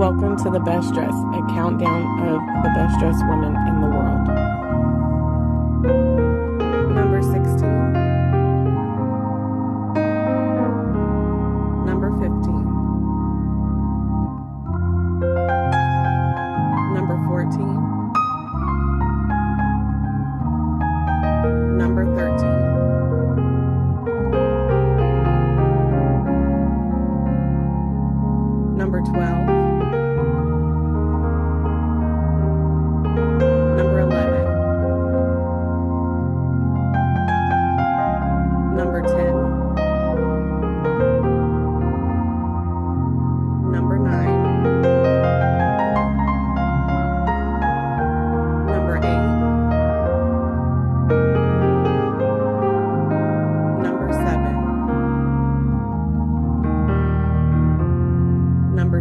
Welcome to The Best Dress, a countdown of the best dressed women in the world. Number 16. Number 15. Number 14. Number 13. Number 12.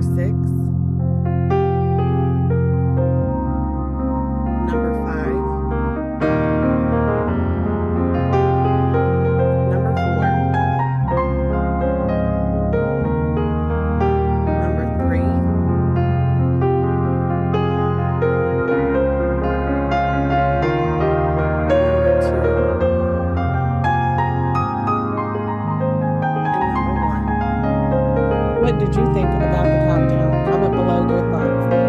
6. What did you think about the countdown? Comment below your thoughts.